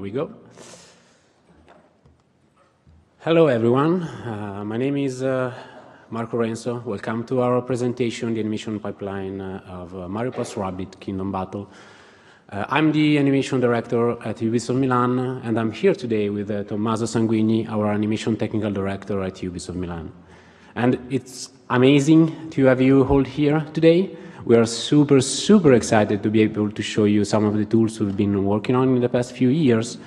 here we go. Hello, everyone. Uh, my name is uh, Marco Renso. Welcome to our presentation, the animation pipeline uh, of uh, Mario plus Rabbids Kingdom Battle. Uh, I'm the animation director at Ubisoft Milan, and I'm here today with uh, Tommaso Sanguigni, our animation technical director at Ubisoft Milan. And it's amazing to have you all here today. We are super, super excited to be able to show you some of the tools we've been working on in the past few years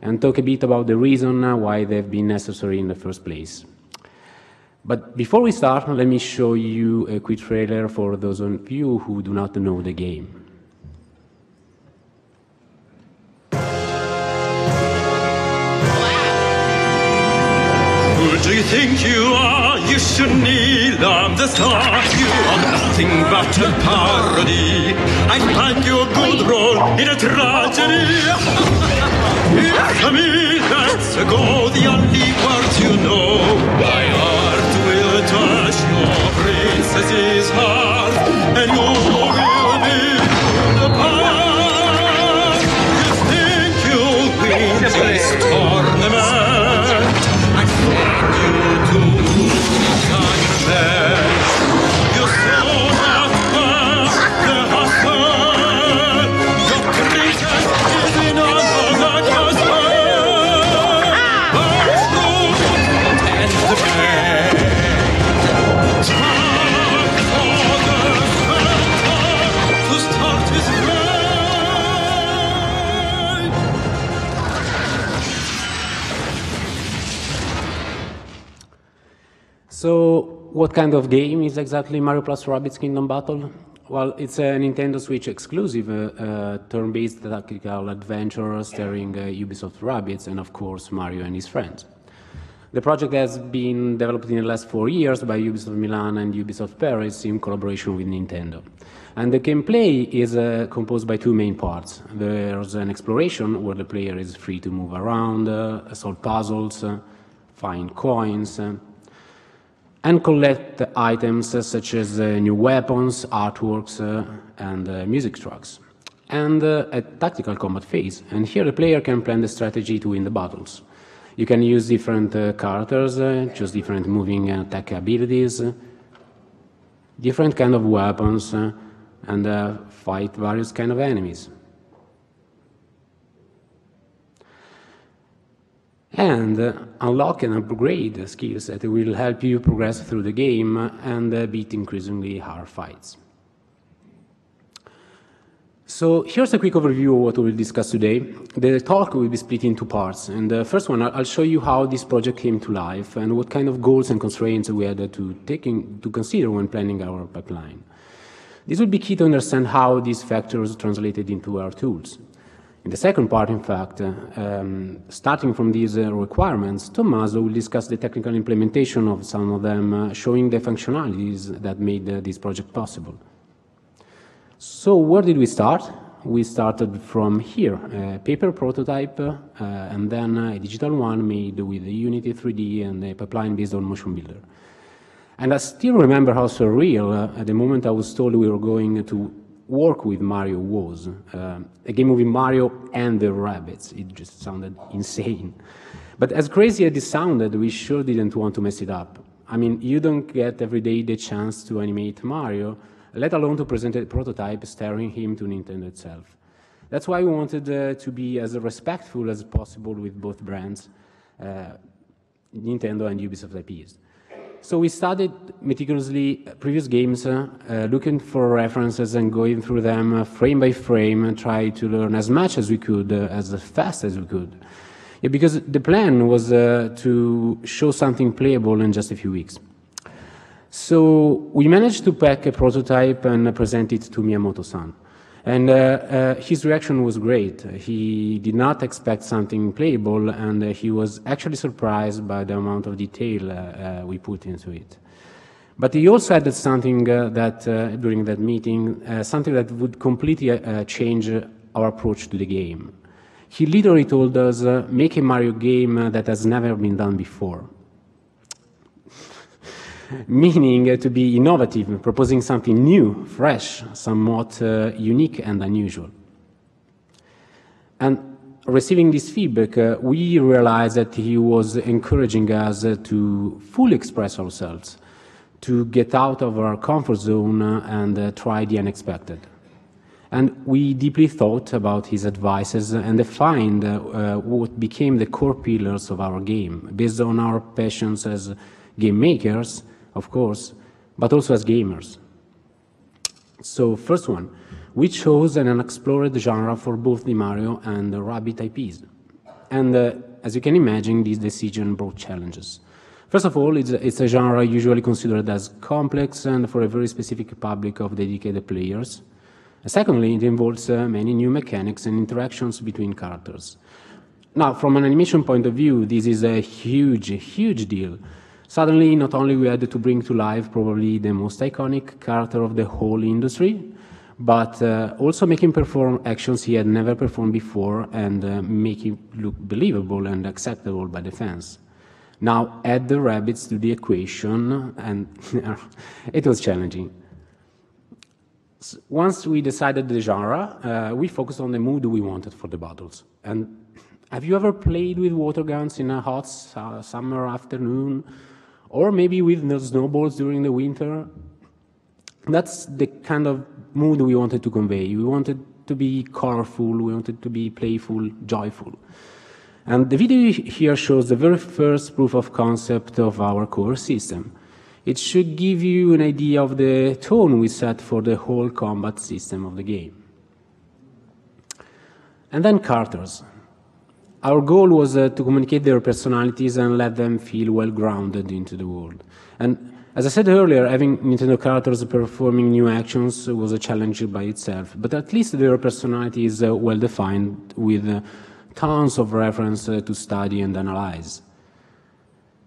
and talk a bit about the reason uh, why they've been necessary in the first place. But before we start, let me show you a quick trailer for those of you who do not know the game. Who do you think you are? You should kneel on the start. You are nothing but a parody. I find you a good role in a tragedy. Camille, let's go. The only words you know. My heart will touch your princess's heart, and you will be the part. You think you'll win this tournament? So, what kind of game is exactly Mario Plus Rabbids Kingdom Battle? Well, it's a Nintendo Switch exclusive uh, uh, turn-based tactical adventure starring uh, Ubisoft Rabbids and, of course, Mario and his friends. The project has been developed in the last four years by Ubisoft Milan and Ubisoft Paris in collaboration with Nintendo. And the gameplay is uh, composed by two main parts. There's an exploration where the player is free to move around, uh, solve puzzles, uh, find coins, uh, and collect items such as uh, new weapons, artworks, uh, and uh, music tracks. And a tactical combat phase, and here the player can plan the strategy to win the battles. You can use different characters, choose different moving and attack abilities, different kind of weapons, and fight various kind of enemies. And uh, unlock and upgrade skills that will help you progress through the game and uh, beat increasingly hard fights. So here's a quick overview of what we will discuss today. The talk will be split into parts, and the first one, I'll I'll show you how this project came to life and what kind of goals and constraints we had to take in, to consider when planning our pipeline. This will be key to understand how these factors translated into our tools. In the second part, in fact, uh, um, starting from these uh, requirements, Tommaso will discuss the technical implementation of some of them, uh, showing the functionalities that made this project possible. So where did we start? We started from here, a paper prototype, uh, and then a digital one made with Unity 3D and a pipeline based on Motion Builder. And I still remember how surreal uh, at the moment I was told we were going to work with Mario was. Uh, a game with Mario and the Rabbids. It just sounded insane. But as crazy as it sounded, we sure didn't want to mess it up. I mean, you don't get every day the chance to animate Mario, let alone to present a prototype starring him to Nintendo itself. That's why we wanted uh, to be as respectful as possible with both brands, uh, Nintendo and Ubisoft IPs. So we studied meticulously previous games, uh, looking for references and going through them uh, frame by frame and try to learn as much as we could, uh, as fast as we could. Yeah, because the plan was uh, to show something playable in just a few weeks. So we managed to pack a prototype and present it to Miyamoto-san. And uh, uh, his reaction was great. He did not expect something playable, and uh, he was actually surprised by the amount of detail uh, uh, we put into it. But he also added something that during that meeting, something that would completely change our approach to the game. He literally told us, make a Mario game that has never been done before meaning to be innovative, proposing something new, fresh, somewhat uh, unique and unusual. And receiving this feedback, uh, we realized that he was encouraging us uh, to fully express ourselves, to get out of our comfort zone uh, and uh, try the unexpected. And we deeply thought about his advices and defined uh, what became the core pillars of our game, based on our passions as game makers, of course, but also as gamers. So, first one, we chose an unexplored genre for both the Mario and the Rabbids IPs. And uh, as you can imagine, this decision brought challenges. First of all, it's a, it's a, genre usually considered as complex and for a very specific public of dedicated players. secondly, it involves uh, many new mechanics and interactions between characters. Now, from an animation point of view, this is a huge, huge deal. Suddenly, not only we had to bring to life probably the most iconic character of the whole industry, but uh, also make him perform actions he had never performed before and uh, make him look believable and acceptable by the fans. Now add the Rabbids to the equation, and it was challenging. Once we decided the genre, uh, we focused on the mood we wanted for the battles. And have you ever played with water guns in a hot summer afternoon, or maybe with no snowballs during the winter? That's the kind of mood we wanted to convey. We wanted to be colorful, we wanted to be playful, joyful. And the video here shows the very first proof of concept of our core system. It should give you an idea of the tone we set for the whole combat system of the game. And then characters. Our goal was uh, to communicate their personalities and let them feel well grounded into the world. And as I said earlier, having Nintendo characters performing new actions was a challenge by itself, but at least their personality is uh, well defined with uh, tons of reference uh, to study and analyze.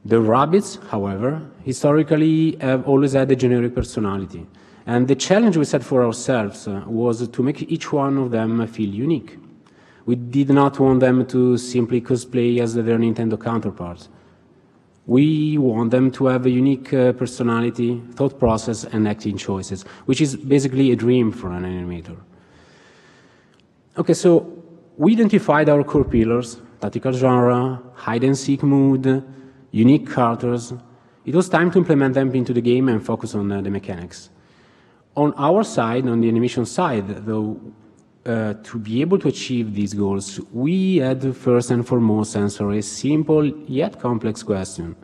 The Rabbids, however, historically have always had a generic personality, and the challenge we set for ourselves uh, was to make each one of them feel unique. We did not want them to simply cosplay as their Nintendo counterparts. We want them to have a unique uh, personality, thought process, and acting choices, which is basically a dream for an animator. Okay, so we identified our core pillars, tactical genre, hide and seek mood, unique characters. It was time to implement them into the game and focus on uh, the mechanics. On our side, on the animation side, though, uh, to be able to achieve these goals, we had first and foremost answer a simple yet complex question.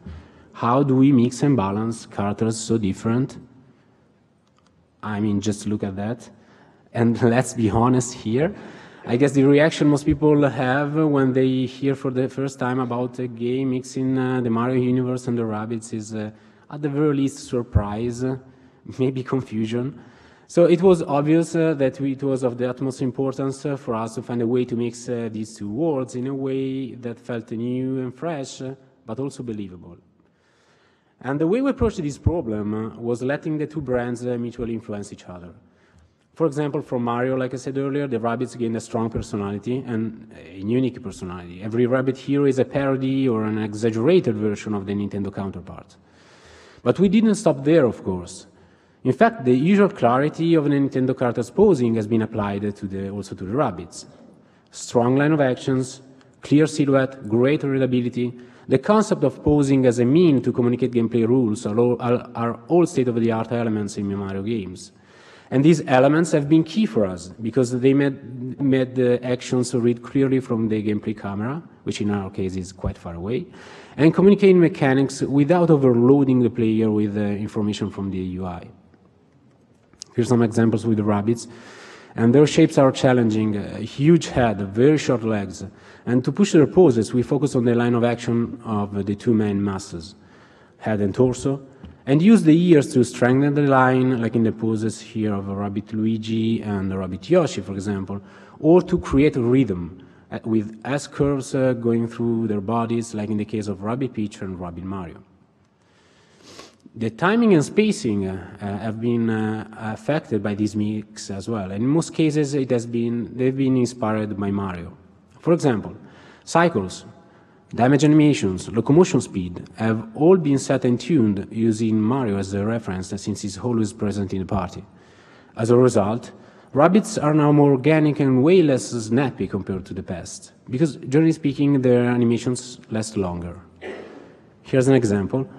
How do we mix and balance characters so different? I mean, just look at that. And let's be honest here. I guess the reaction most people have when they hear for the first time about a game mixing uh, the Mario universe and the Rabbids is, uh, at the very least, surprise, maybe confusion. So it was obvious uh, that it was of the utmost importance uh, for us to find a way to mix uh, these two worlds in a way that felt new and fresh, uh, but also believable. And the way we approached this problem uh, was letting the two brands uh, mutually influence each other. For example, from Mario, like I said earlier, the Rabbids gained a strong personality and a unique personality. Every Rabbid hero is a parody or an exaggerated version of the Nintendo counterpart. But we didn't stop there, of course. In fact, the usual clarity of the Nintendo character's posing has been applied to the, also to the Rabbids. Strong line of actions, clear silhouette, great readability. The concept of posing as a mean to communicate gameplay rules are all, are all state-of-the-art elements in Mario games. And these elements have been key for us because they made, made the actions read clearly from the gameplay camera, which in our case is quite far away, and communicating mechanics without overloading the player with uh, information from the UI. Here's some examples with the Rabbids. And their shapes are challenging, a huge head, very short legs. And to push their poses, we focus on the line of action of the two main masses, head and torso, and use the ears to strengthen the line, like in the poses here of Rabbid Luigi and Rabbid Yoshi, for example, or to create a rhythm uh, with S curves uh, going through their bodies, like in the case of Rabbid Peach and Rabbid Mario. The timing and spacing uh, uh, have been uh, affected by this mix as well. And in most cases, it has been, they've been inspired by Mario. For example, cycles, damage animations, locomotion speed have all been set and tuned using Mario as a reference since he's always present in the party. As a result, Rabbids are now more organic and way less snappy compared to the past, because generally speaking, their animations last longer. Here's an example.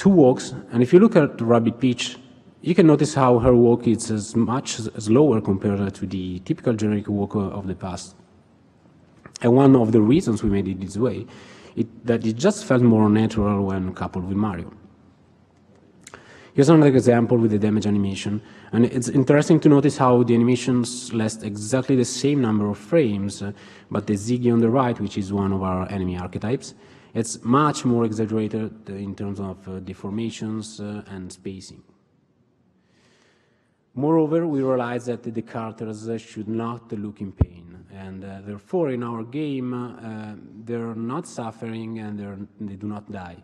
Two walks, and if you look at Rabbid Peach, you can notice how her walk is as much slower compared to the typical generic walk of the past. And one of the reasons we made it this way is that it just felt more natural when coupled with Mario. Here's another example with the damage animation. And it's interesting to notice how the animations last exactly the same number of frames, but the Ziggy on the right, which is one of our enemy archetypes, it's much more exaggerated in terms of uh, deformations uh, and spacing. Moreover, we realized that the characters should not look in pain, and uh, therefore in our game, uh, they're not suffering and they do not die.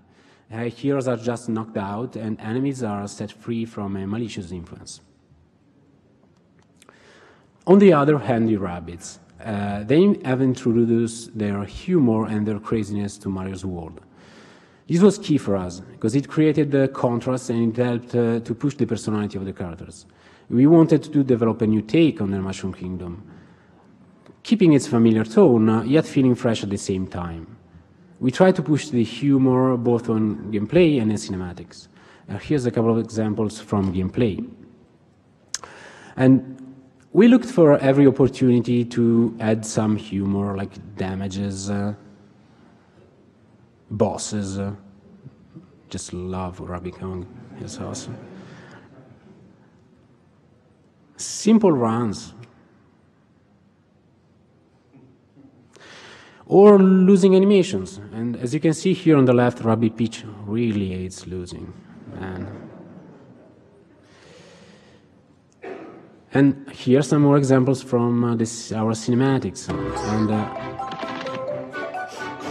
Uh, heroes are just knocked out, and enemies are set free from a malicious influence. On the other hand, the Rabbids. Uh, they have introduced their humor and their craziness to Mario's world. This was key for us, because it created the contrast and it helped uh, to push the personality of the characters. We wanted to develop a new take on the Mushroom Kingdom, keeping its familiar tone, uh, yet feeling fresh at the same time. We tried to push the humor both on gameplay and in cinematics. Uh, here's a couple of examples from gameplay. And we looked for every opportunity to add some humor, like damages, uh, bosses. Uh, just love Rabbid Kong. It's awesome. Simple runs, or losing animations. And as you can see here on the left, Rabbid Peach really hates losing. And, and here are some more examples from uh, this, our cinematics. And uh,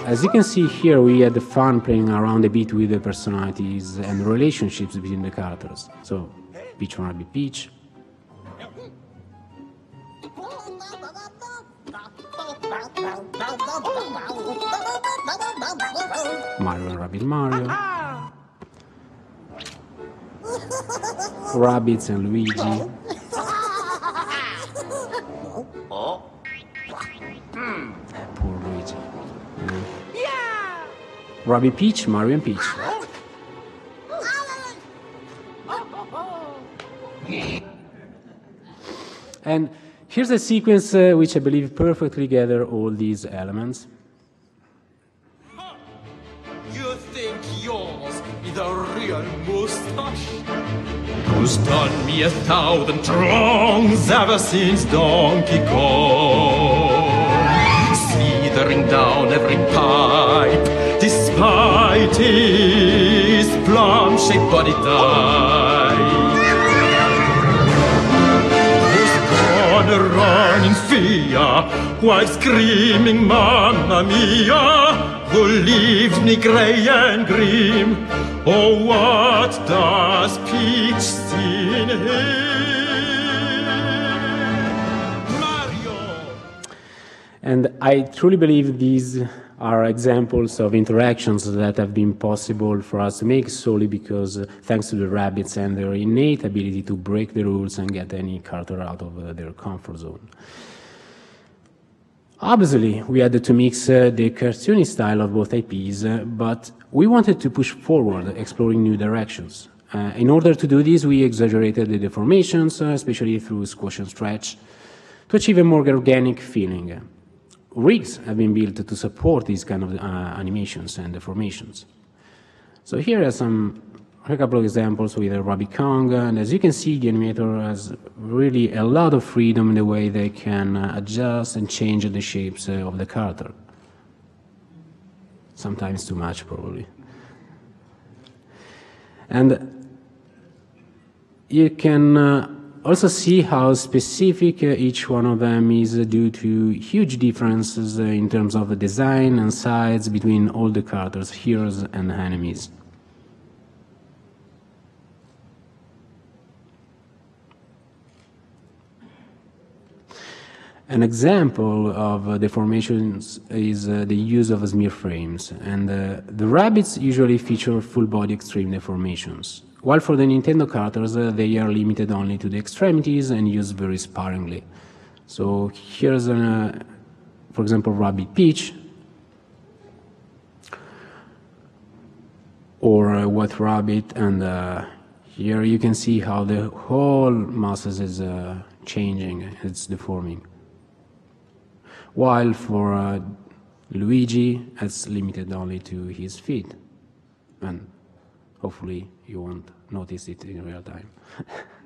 as you can see here, we had the fun playing around a bit with the personalities and relationships between the characters. So, Peach and Rabbid Peach, Mario and Rabbid Mario. Rabbids and Luigi. Rabbid Peach, Mario and Peach. And here's a sequence uh, which I believe perfectly gather all these elements. You think yours is a real mustache? Who's done me a thousand wrongs ever since Donkey Kong? Slithering down every pipe, plum-shaped body fear while screaming, Mamma Mia! Who leaves me grey and grim? Oh, what does Peach see in him? And I truly believe these are examples of interactions that have been possible for us to make solely because uh, thanks to the Rabbids and their innate ability to break the rules and get any character out of uh, their comfort zone. Obviously, we had to mix uh, the cartoony style of both IPs, uh, but we wanted to push forward, exploring new directions. Uh, in order to do this, we exaggerated the deformations, uh, especially through squash and stretch, to achieve a more organic feeling. Rigs have been built to support these kind of uh, animations and deformations. So here are some a couple of examples with a Rabbid Kong, and as you can see, the animator has really a lot of freedom in the way they can uh, adjust and change the shapes uh, of the character. Sometimes too much, probably. And you can also see how specific uh, each one of them is due to huge differences uh, in terms of the design and size between all the characters, heroes and enemies. An example of uh, deformations is uh, the use of smear frames, and uh, the Rabbids usually feature full body extreme deformations, while for the Nintendo characters, uh, they are limited only to the extremities and used very sparingly. So here's, an, uh, for example, Rabbid Peach, or uh, Rabbid, and uh, here you can see how the whole muscles is uh, changing, it's deforming. While for uh, Luigi, it's limited only to his feet, and hopefully you won't notice it in real time.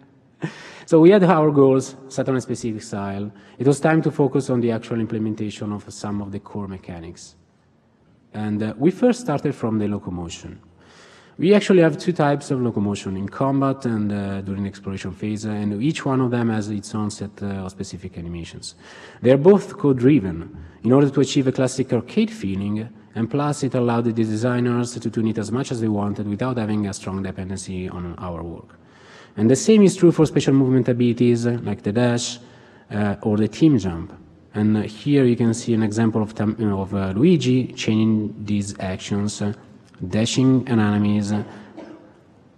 so we had our goals set on a specific style. It was time to focus on the actual implementation of some of the core mechanics. And uh, we first started from the locomotion. We actually have two types of locomotion in combat and uh, during exploration phase, and each one of them has its own set uh, of specific animations. They are both code-driven in order to achieve a classic arcade feeling, and plus it allowed the designers to tune it as much as they wanted without having a strong dependency on our work. And the same is true for special movement abilities like the dash uh, or the team jump. And uh, here you can see an example of, of uh, Luigi chaining these actions dashing an enemies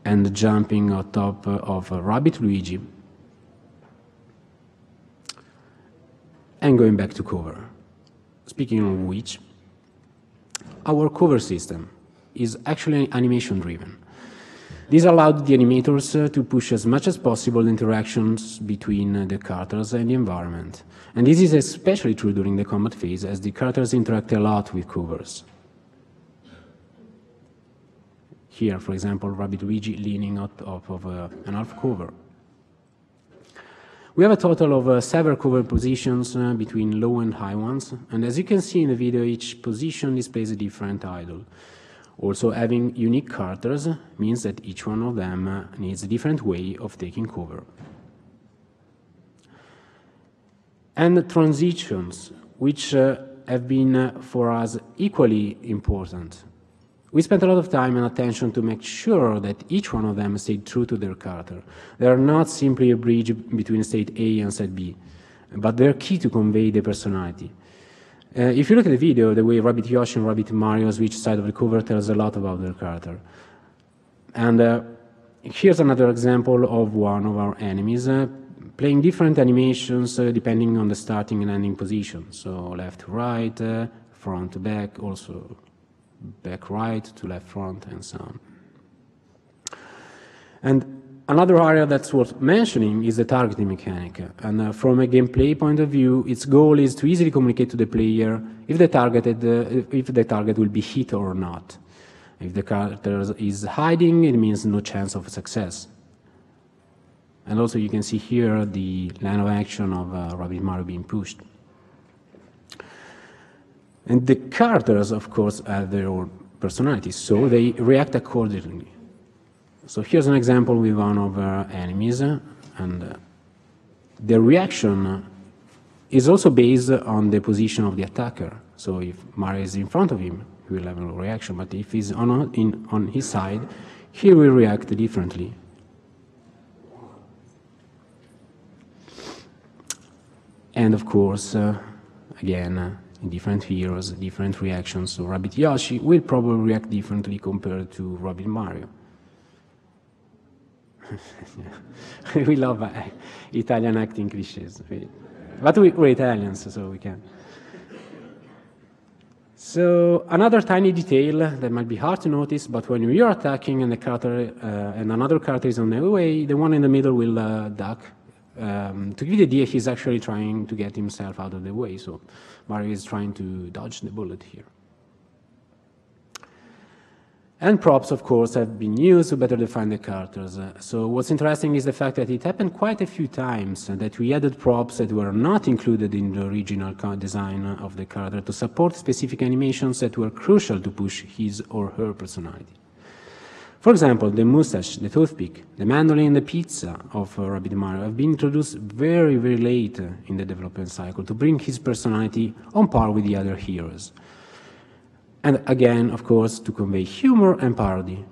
and jumping on top of Rabbid Luigi and going back to cover. Speaking of which, our cover system is actually animation driven. This allowed the animators uh, to push as much as possible interactions between uh, the characters and the environment. And this is especially true during the combat phase as the characters interact a lot with covers. Here, for example, Rabbid Luigi leaning out of uh, an half cover. We have a total of uh, seven cover positions uh, between low and high ones, and as you can see in the video, each position displays a different idle. Also, having unique characters means that each one of them uh, needs a different way of taking cover. And transitions, which uh, have been uh, for us equally important. We spent a lot of time and attention to make sure that each one of them stayed true to their character. They are not simply a bridge between state A and state B, but they're key to convey their personality. Uh, if you look at the video, the way Rabbid Yoshi and Rabbid Mario switch side of the cover tells a lot about their character. And uh, here's another example of one of our enemies, uh, playing different animations uh, depending on the starting and ending position. So left to right, uh, front to back, also back right to left front and so on. And another area that's worth mentioning is the targeting mechanic. And uh, from a gameplay point of view, its goal is to easily communicate to the player if the, targeted, uh, if the target will be hit or not. If the character is hiding, it means no chance of success. And also you can see here the line of action of uh, Rabbid Mario being pushed. And the characters, of course, have their own personalities, so they react accordingly. So here's an example with one of our enemies, and uh, the reaction is also based on the position of the attacker. So if Mario is in front of him, he will have a reaction, but if he's on, in, on his side, he will react differently. And of course, uh, again, uh, different heroes, different reactions. So Rabbid Yoshi will probably react differently compared to Rabbid Mario. we love uh, Italian acting cliches. But we, are Italians, so we can. So another tiny detail that might be hard to notice, but when you're attacking and the character uh, and another character is on the way, the one in the middle will uh, duck. Um, to give the idea, he's actually trying to get himself out of the way. So Mario is trying to dodge the bullet here. And props, of course, have been used to better define the characters. So what's interesting is the fact that it happened quite a few times that we added props that were not included in the original design of the character to support specific animations that were crucial to push his or her personality. For example, the mustache, the toothpick, the mandolin, and the pizza of uh, Mario have been introduced very, very late uh, in the development cycle to bring his personality on par with the other heroes. And again, of course, to convey humor and parody.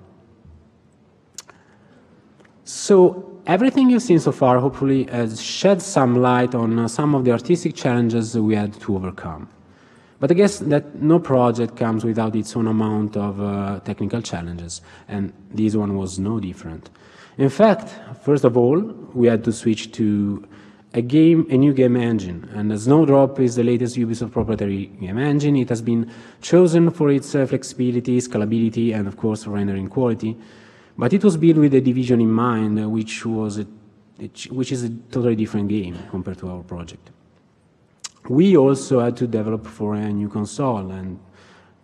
So everything you've seen so far hopefully has shed some light on uh, some of the artistic challenges we had to overcome. But I guess that no project comes without its own amount of uh, technical challenges, and this one was no different. In fact, first of all, we had to switch to a game, a new game engine, and Snowdrop is the latest Ubisoft proprietary game engine. It has been chosen for its uh, flexibility, scalability, and of course rendering quality. But it was built with the Division in mind, which was a, which is a totally different game compared to our project. We also had to develop for a new console, and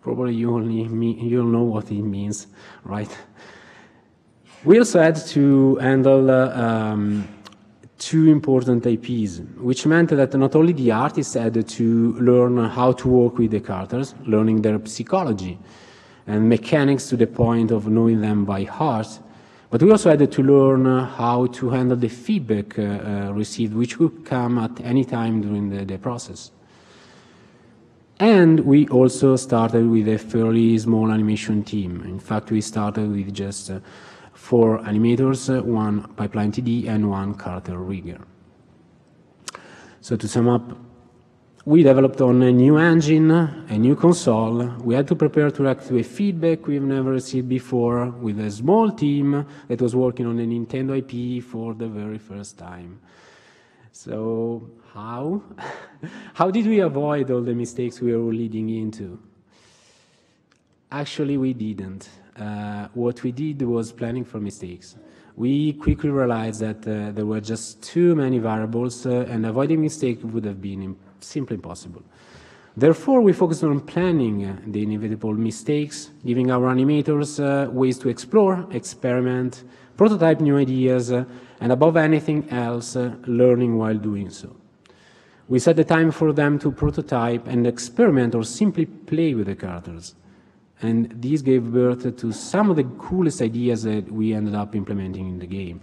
probably you only you'll know what it means, right? We also had to handle uh, um, two important IPs, which meant that not only the artists had to learn how to work with the characters, learning their psychology and mechanics to the point of knowing them by heart, but we also had to learn uh, how to handle the feedback uh, uh, received, which could come at any time during the, the, process. And we also started with a fairly small animation team. In fact, we started with just uh, four animators, uh, one pipeline TD, and one character rigger. So to sum up, we developed on a new engine, a new console. We had to prepare to react to a feedback we've never received before with a small team that was working on a Nintendo IP for the very first time. So how? how did we avoid all the mistakes we were leading into? Actually, we didn't. Uh, what we did was planning for mistakes. We quickly realized that uh, there were just too many variables uh, and avoiding mistakes would have been simply impossible. Therefore, we focused on planning the inevitable mistakes, giving our animators uh, ways to explore, experiment, prototype new ideas, uh, and above anything else, uh, learning while doing so. We set the time for them to prototype and experiment or simply play with the characters. And this gave birth to some of the coolest ideas that we ended up implementing in the game.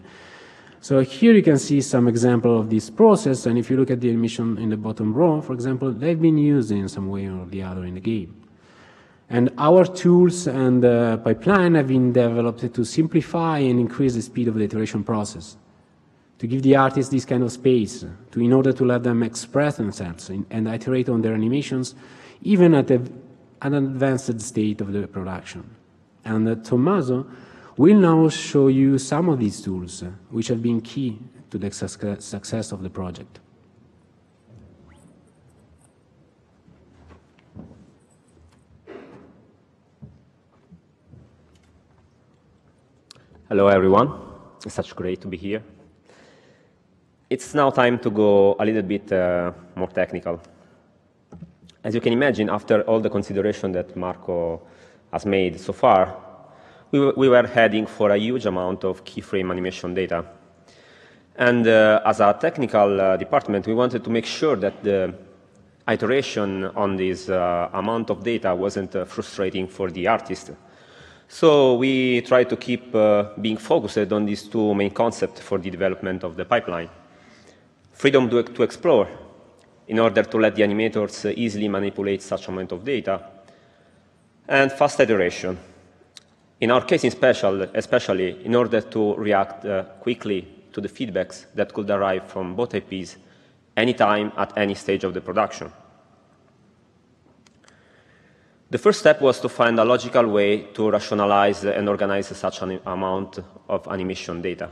So here you can see some example of this process, and if you look at the animation in the bottom row, for example, they've been used in some way or the other in the game. And our tools and uh, pipeline have been developed to simplify and increase the speed of the iteration process, to give the artists this kind of space, to, in order to let them express themselves and iterate on their animations, even at a, an advanced state of the production. And uh, Tommaso We'll now show you some of these tools, uh, which have been key to the success of the project. Hello, everyone. It's such great to be here. It's now time to go a little bit uh, more technical. As you can imagine, after all the consideration that Marco has made so far, we, we were heading for a huge amount of keyframe animation data. And uh, as a technical uh, department, we wanted to make sure that the iteration on this uh, amount of data wasn't uh, frustrating for the artist. So we tried to keep uh, being focused on these two main concepts for the development of the pipeline. Freedom to, to explore, in order to let the animators easily manipulate such amount of data, and fast iteration, in our case, in special, especially in order to react uh, quickly to the feedbacks that could arrive from both IPs anytime at any stage of the production. The first step was to find a logical way to rationalize and organize such an amount of animation data.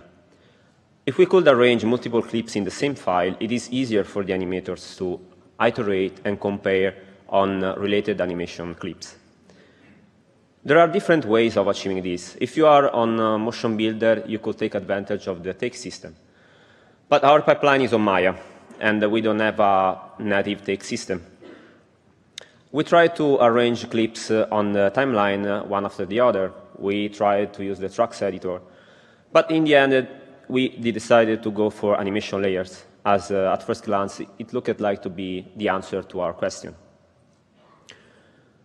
If we could arrange multiple clips in the same file, it is easier for the animators to iterate and compare on uh, related animation clips. There are different ways of achieving this. If you are on Motion Builder, you could take advantage of the take system. But our pipeline is on Maya, and we don't have a native take system. We try to arrange clips uh, on the timeline uh, one after the other. We try to use the tracks editor. But in the end, we decided to go for animation layers, as uh, at first glance, it looked like to be the answer to our question.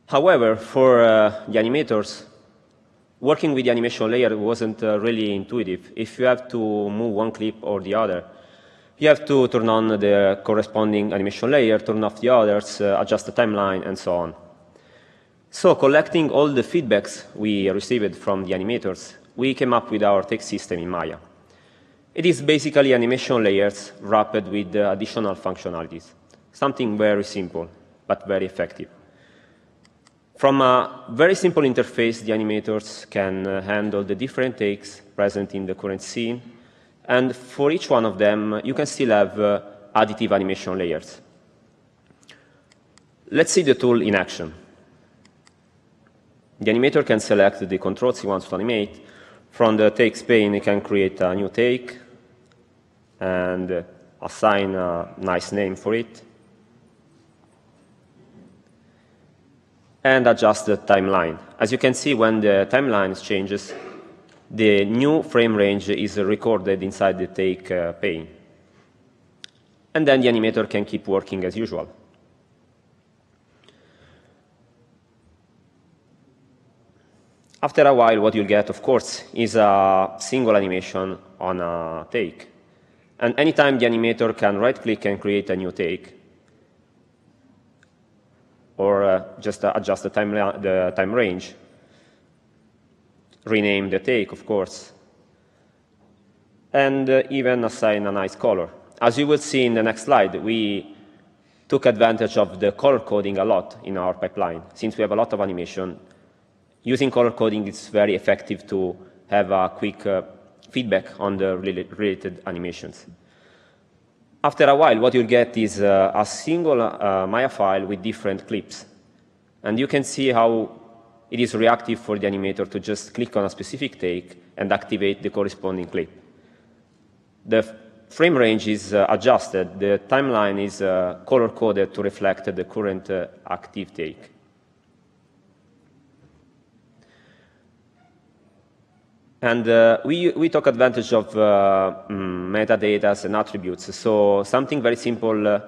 However, for uh, the animators, working with the animation layer wasn't uh, really intuitive. If you have to move one clip or the other, you have to turn on the corresponding animation layer, turn off the others, uh, adjust the timeline, and so on. So collecting all the feedbacks we received from the animators, we came up with our take system in Maya. It is basically animation layers wrapped with additional functionalities, something very simple, but very effective. From a very simple interface, the animators can uh, handle the different takes present in the current scene. And for each one of them, you can still have uh, additive animation layers. Let's see the tool in action. The animator can select the controls he wants to animate. From the takes pane, he can create a new take and assign a nice name for it. And adjust the timeline. As you can see, when the timeline changes, the new frame range is recorded inside the take uh, pane. And then the animator can keep working as usual. After a while, what you'll get, of course, is a single animation on a take. And anytime the animator can right-click and create a new take, or uh, just uh, adjust the time, the time range, rename the take, of course, and uh, even assign a nice color. As you will see in the next slide, we took advantage of the color coding a lot in our pipeline. Since we have a lot of animation, using color coding is very effective to have a quick uh, feedback on the related animations. After a while, what you'll get is uh, a single uh, Maya file with different clips. And you can see how it is reactive for the animator to just click on a specific take and activate the corresponding clip. The frame range is uh, adjusted. The timeline is uh, color-coded to reflect the current uh, active take. And uh, we, we took advantage of uh, mm, metadata and attributes. So something very simple uh,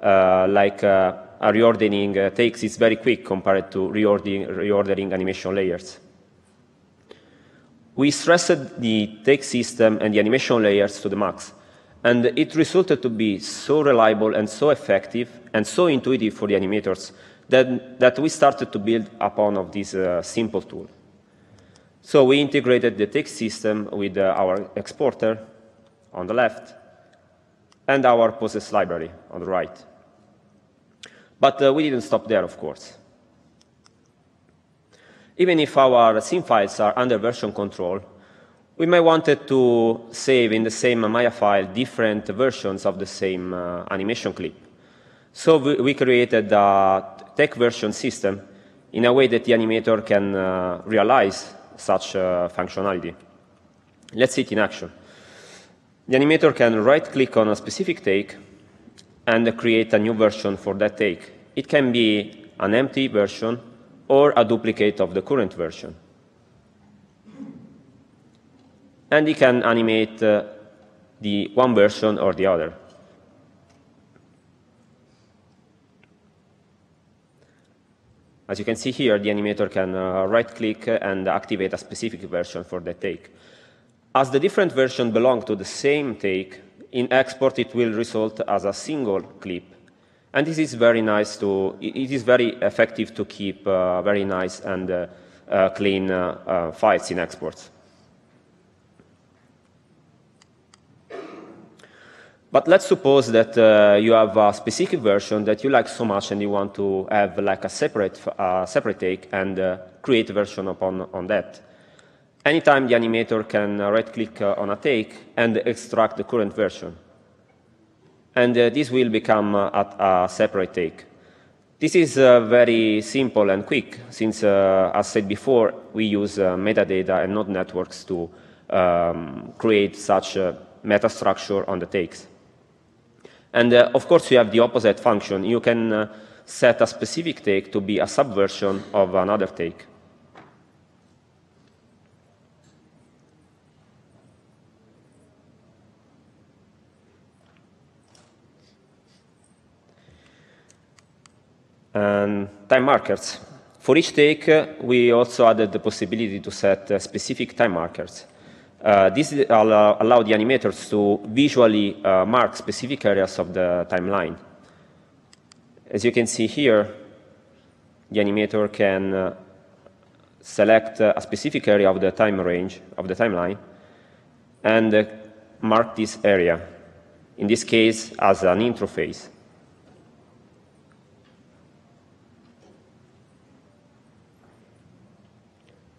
uh like uh, a reordering uh, takes is very quick compared to reordering, reordering animation layers. We stressed the take system and the animation layers to the max. And it resulted to be so reliable and so effective and so intuitive for the animators that, that we started to build upon of this simple tool. So we integrated the take system with uh, our exporter on the left and our process library on the right. But uh, we didn't stop there, of course. Even if our scene files are under version control, we may wanted to save in the same Maya file different versions of the same uh, animation clip. So we, we, created a take version system in a way that the animator can uh, realize such uh, functionality. Let's see it in action. The animator can right-click on a specific take and create a new version for that take. It can be an empty version or a duplicate of the current version. And he can animate uh, the one version or the other. As you can see here, the animator can uh, right-click and activate a specific version for that take. As the different versions belong to the same take, in export it will result as a single clip. And this is very nice to, it is very effective to keep uh, very nice and uh, uh clean uh, uh, files in exports. But let's suppose that uh, you have a specific version that you like so much and you want to have like a separate, uh, separate take and uh, create a version upon on that. Anytime the animator can right-click uh, on a take and extract the current version. And uh, this will become uh, a, a, separate take. This is very simple and quick, since, as said before, we use metadata and not networks to um, create such a metastructure on the takes. And uh, of course, you have the opposite function. You can uh, set a specific take to be a subversion of another take. And time markers. For each take, uh, we also added the possibility to set uh, specific time markers. Uh, this allow, allow, the animators to visually uh, mark specific areas of the timeline. As you can see here, the animator can uh, select uh, a specific area of the time range of the timeline and uh, mark this area, in this case as an intro phase.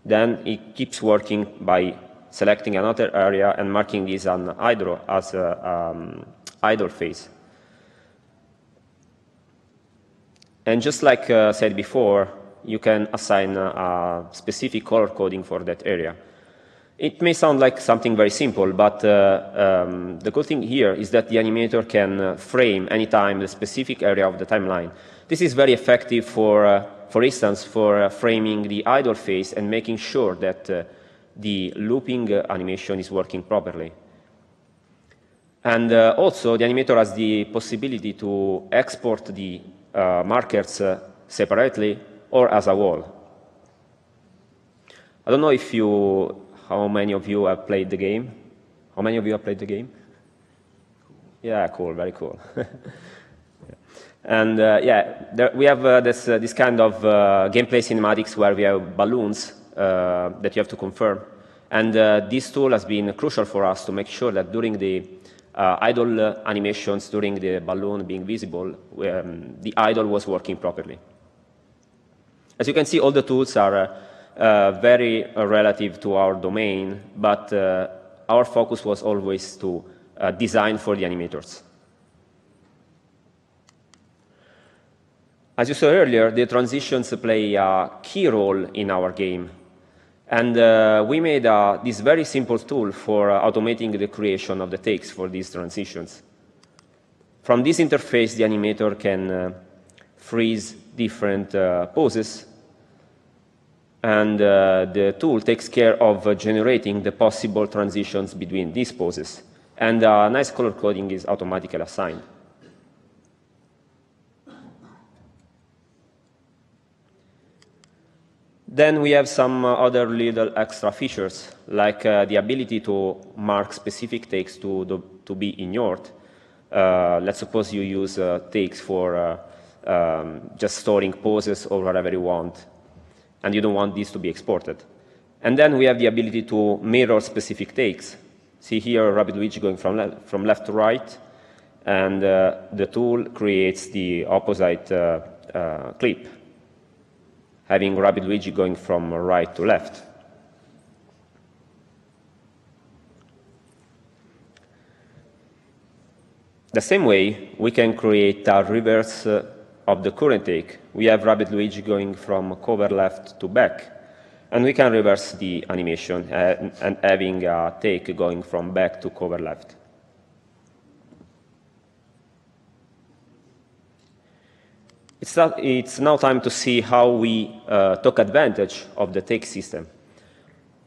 then it keeps working by selecting another area and marking this an idle, as an um, idle phase. And just like uh, said before, you can assign a specific color coding for that area. It may sound like something very simple, but uh, um, the cool thing here is that the animator can uh, frame anytime the specific area of the timeline. This is very effective for, uh, for instance, for uh, framing the idle phase and making sure that uh, the looping uh, animation is working properly. And also, the animator has the possibility to export the markers separately or as a wall. I don't know if you how many of you have played the game? How many of you have played the game? Yeah, cool, very cool. and uh, yeah, there, we have uh, this, uh, this kind of uh, gameplay cinematics where we have balloons uh, that you have to confirm. And uh, this tool has been crucial for us to make sure that during the idle animations, during the balloon being visible, um, the idle was working properly. As you can see, all the tools are uh, very uh, relative to our domain, but uh, our focus was always to design for the animators. As you saw earlier, the transitions play a key role in our game. And uh, we made uh, this very simple tool for uh, automating the creation of the takes for these transitions. From this interface, the animator can freeze different poses and uh, the tool takes care of uh, generating the possible transitions between these poses. And uh, nice color coding is automatically assigned. Then we have some uh, other little extra features, like uh, the ability to mark specific takes to, the, to be ignored. Uh, let's suppose you use takes for um, just storing poses or whatever you want and you don't want these to be exported. And then we have the ability to mirror specific takes. See here Rabbid Luigi going from, le from left to right, and uh, the tool creates the opposite uh, uh, clip, having Rabbid Luigi going from right to left. The same way, we can create a reverse uh, of the current take, we have Rabbid Luigi going from cover left to back. And we can reverse the animation uh, and having a take going from back to cover left. It's, not, it's now time to see how we uh, took advantage of the take system.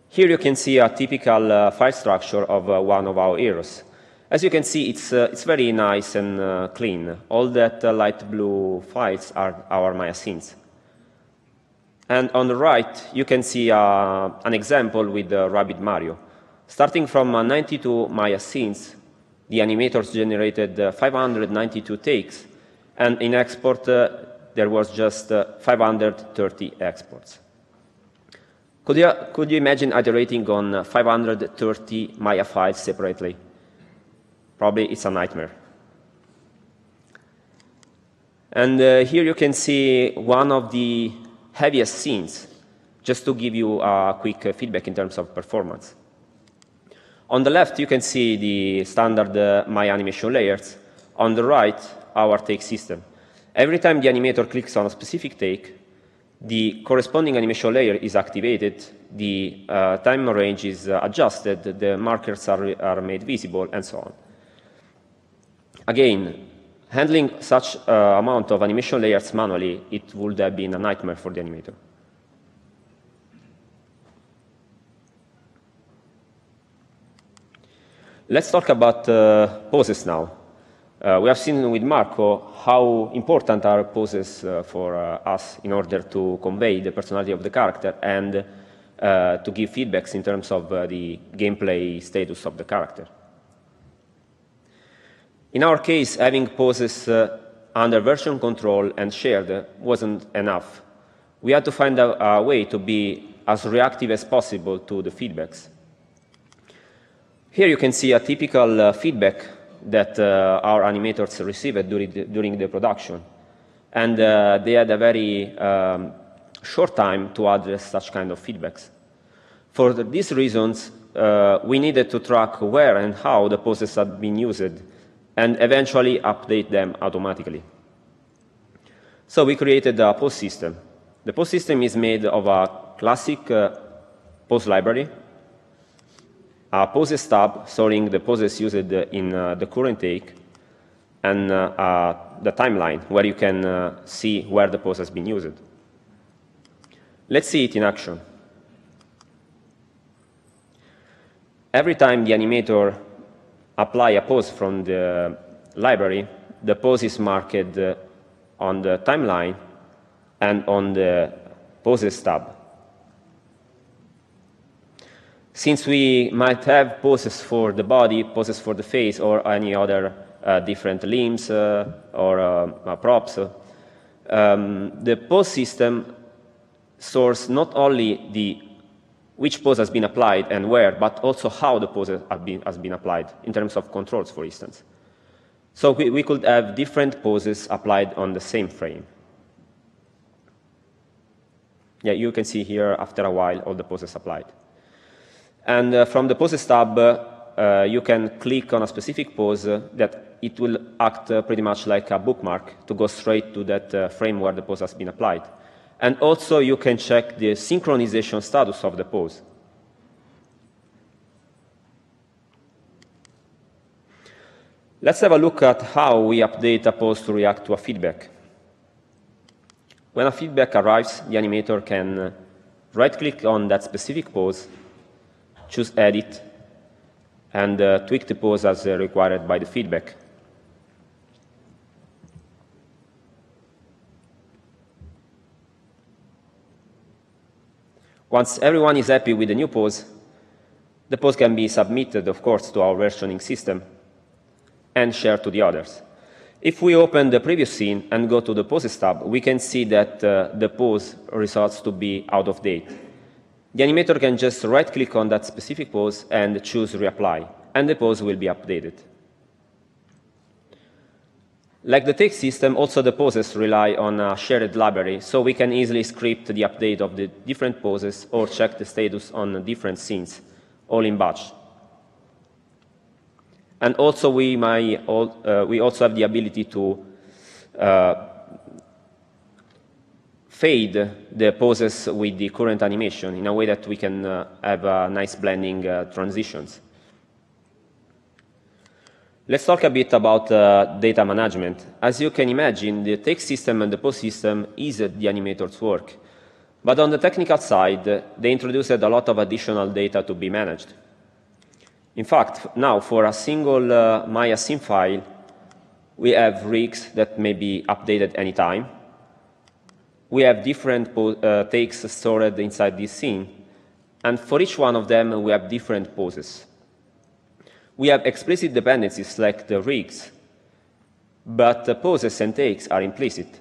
Here you can see a typical uh, file structure of uh, one of our heroes. As you can see, it's, uh, it's very nice and uh, clean. All that uh, light blue files are our Maya scenes. And on the right, you can see uh, an example with uh, Rabbid Mario. Starting from uh, 92 Maya scenes, the animators generated 592 takes, and in export, there was just 530 exports. Could you, could you imagine iterating on 530 Maya files separately? probably it's a nightmare. And uh, here you can see one of the heaviest scenes, just to give you a quick uh, feedback in terms of performance. On the left, you can see the standard uh, Maya Animation layers. On the right, our take system. Every time the animator clicks on a specific take, the corresponding animation layer is activated, the uh, time range is uh, adjusted, the markers are, are made visible, and so on. Again, handling such uh, amount of animation layers manually, it would have been a nightmare for the animator. Let's talk about uh, poses now. Uh, we have seen with Marco how important are poses uh, for uh, us in order to convey the personality of the character and uh, to give feedbacks in terms of the gameplay status of the character. In our case, having poses uh, under version control and shared wasn't enough. We had to find a, a, way to be as reactive as possible to the feedbacks. Here you can see a typical uh, feedback that uh, our animators received during the, during the production. And uh, they had a very um, short time to address such kind of feedbacks. For these reasons, uh, we needed to track where and how the poses had been used and eventually update them automatically. So we created a pose system. The pose system is made of a classic uh, pose library, a poses tab storing the poses used in uh, the current take, and uh, uh, the timeline where you can see where the pose has been used. Let's see it in action. Every time the animator apply a pose from the library, the pose is marked on the timeline and on the poses tab. Since we might have poses for the body, poses for the face, or any other uh, different limbs uh, or uh, uh props, um, the pose system stores not only the which pose has been applied and where, but also how the pose been, has been applied in terms of controls, for instance. So we, we could have different poses applied on the same frame. Yeah, you can see here, after a while, all the poses applied. And uh, from the Poses tab, uh, you can click on a specific pose that it will act uh, pretty much like a bookmark to go straight to that frame where the pose has been applied. And also you can check the synchronization status of the pose. Let's have a look at how we update a pose to react to a feedback. When a feedback arrives, the animator can right-click on that specific pose, choose Edit, and uh, tweak the pose as uh, required by the feedback. Once everyone is happy with the new pose, the pose can be submitted, of course, to our versioning system and shared to the others. If we open the previous scene and go to the Poses tab, we can see that uh, the pose results to be out of date. The animator can just right-click on that specific pose and choose Reapply, and the pose will be updated. Like the take system, also the poses rely on a shared library, so we can easily script the update of the different poses or check the status on different scenes, all in batch. And also we, might, uh, we also have the ability to uh, fade the poses with the current animation in a way that we can uh, have uh, nice blending uh, transitions. Let's talk a bit about uh, data management. As you can imagine, the take system and the pose system is the animator's work. But on the technical side, they introduced a lot of additional data to be managed. In fact, now for a single uh, Maya scene file, we have rigs that may be updated anytime. We have different uh, takes stored inside this scene. And for each one of them, we have different poses we have explicit dependencies like the rigs, but the poses and takes are implicit.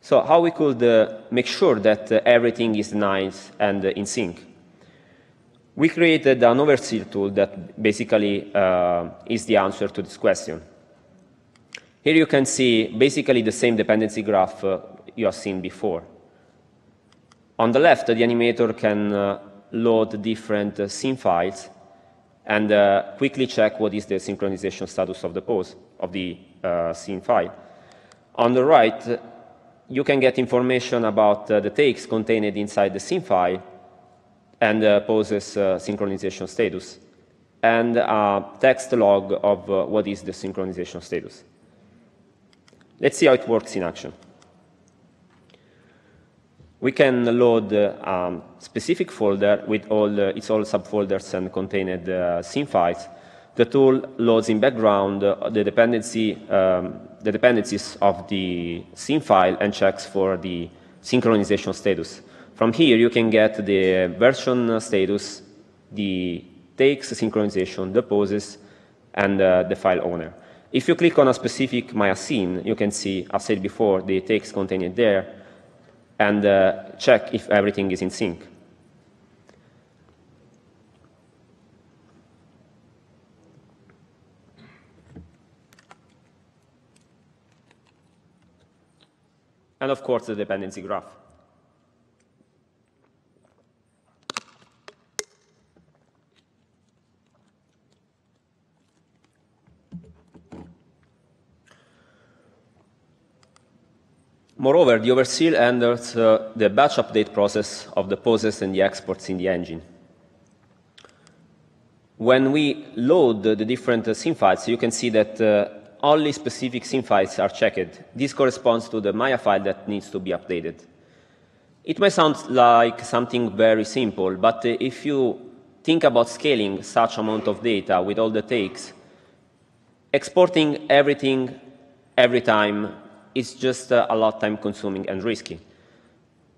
So how we could uh, make sure that uh, everything is nice and uh, in sync? We created an overseer tool that basically uh, is the answer to this question. Here you can see basically the same dependency graph uh, you have seen before. On the left, the animator can uh, load different scene files and uh, quickly check what is the synchronization status of the pose of the uh, scene file. On the right, you can get information about uh, the takes contained inside the scene file and the poses uh, synchronization status, and a text log of uh, what is the synchronization status. Let's see how it works in action we can load a um, specific folder with all its all subfolders and contained uh, scene files. The tool loads in background uh, the dependency, um, the dependencies of the scene file and checks for the synchronization status. From here, you can get the version status, the takes synchronization, the poses, and uh, the file owner. If you click on a specific Maya scene, you can see, as I said before, the takes contained there, and uh, check if everything is in sync. And of course, the dependency graph. Moreover, the overseer handles uh, the batch update process of the poses and the exports in the engine. When we load the different uh, scene files, you can see that uh, only specific scene files are checked. This corresponds to the Maya file that needs to be updated. It may sound like something very simple, but uh, if you think about scaling such amount of data with all the takes, exporting everything every time is just uh, a lot time consuming and risky.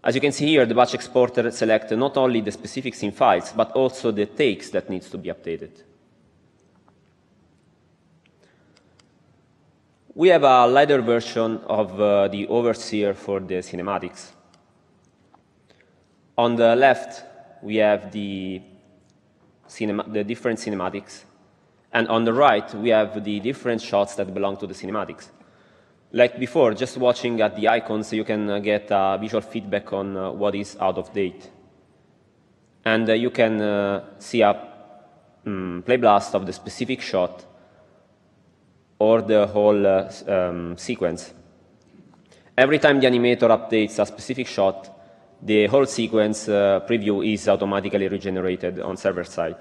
As you can see here, the batch exporter selects not only the specific scene files, but also the takes that needs to be updated. We have a lighter version of uh, the overseer for the cinematics. On the left, we have the, cinema, the different cinematics. And on the right, we have the different shots that belong to the cinematics. Like before, just watching at the icons, you can uh, get uh, visual feedback on uh, what is out of date. And uh, you can uh, see a um, play blast of the specific shot or the whole uh, um, sequence. Every time the animator updates a specific shot, the whole sequence preview is automatically regenerated on server side.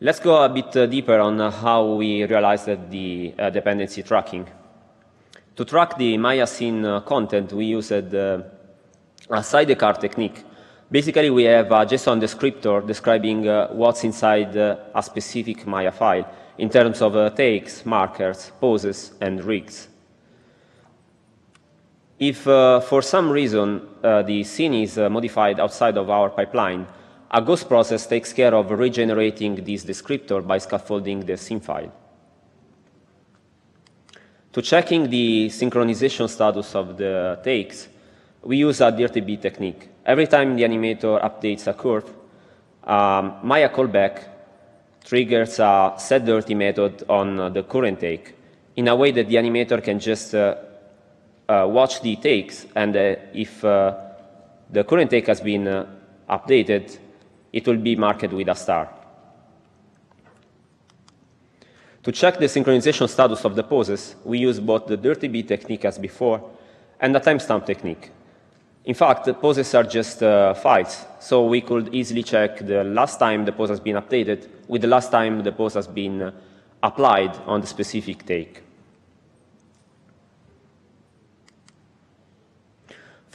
Let's go a bit uh, deeper on uh, how we realized the uh, dependency tracking. To track the Maya scene uh, content, we used uh, a sidecar technique. Basically, we have a JSON descriptor describing uh, what's inside a specific Maya file in terms of takes, markers, poses, and rigs. If for some reason the scene is modified outside of our pipeline, a ghost process takes care of regenerating this descriptor by scaffolding the scene file. To checking the synchronization status of the takes, we use a dirty bit technique. Every time the animator updates a curve, um, Maya callback triggers a set dirty method on the current take in a way that the animator can just uh, uh, watch the takes, and uh, if uh, the current take has been uh, updated, it will be marked with a star. To check the synchronization status of the poses, we use both the dirty bit technique as before and the timestamp technique. In fact, the poses are just uh, files, so we could easily check the last time the pose has been updated with the last time the pose has been uh, applied on the specific take.